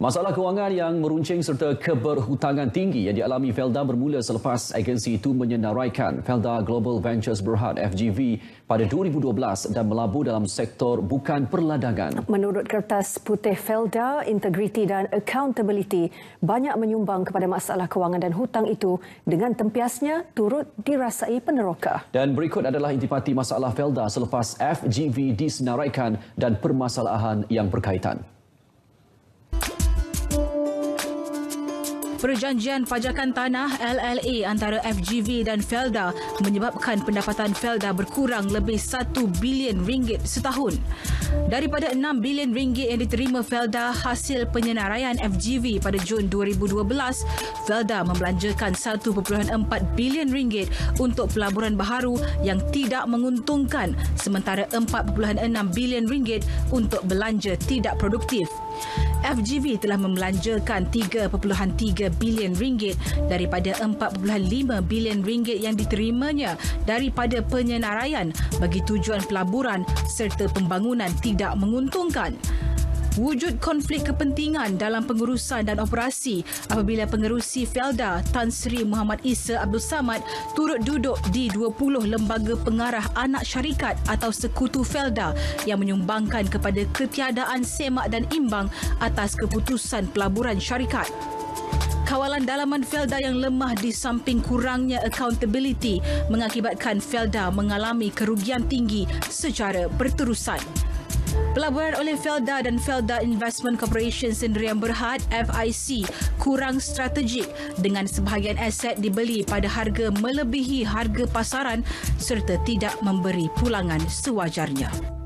Masalah kewangan yang meruncing serta keberhutangan tinggi yang dialami Felda bermula selepas agensi itu menyenaraikan Felda Global Ventures Berhad FGV pada 2012 dan melabur dalam sektor bukan perladangan. Menurut kertas putih Felda, integriti dan accountability banyak menyumbang kepada masalah kewangan dan hutang itu dengan tempiasnya turut dirasai peneroka. Dan berikut adalah intipati masalah Felda selepas FGV disenaraikan dan permasalahan yang berkaitan. Perjanjian pajakan tanah LLA antara FGV dan Felda menyebabkan pendapatan Felda berkurang lebih 1 bilion ringgit setahun. Daripada 6 bilion ringgit yang diterima Felda hasil penyenaraian FGV pada Jun 2012, Felda membelanjakan 1.4 bilion ringgit untuk pelaburan baharu yang tidak menguntungkan sementara 4.6 bilion ringgit untuk belanja tidak produktif. FGV telah membelanjakan 3.3 bilion ringgit daripada 4.5 bilion ringgit yang diterimanya daripada penyenaraian bagi tujuan pelaburan serta pembangunan tidak menguntungkan wujud konflik kepentingan dalam pengurusan dan operasi apabila pengerusi Felda Tan Sri Muhammad Isa Abdul Samad turut duduk di 20 lembaga pengarah anak syarikat atau sekutu Felda yang menyumbangkan kepada ketiadaan semak dan imbang atas keputusan pelaburan syarikat kawalan dalaman Felda yang lemah di samping kurangnya accountability mengakibatkan Felda mengalami kerugian tinggi secara berterusan. Pelaburan oleh Felda dan Felda Investment Corporation Sendirian Berhad FIC kurang strategik dengan sebahagian aset dibeli pada harga melebihi harga pasaran serta tidak memberi pulangan sewajarnya.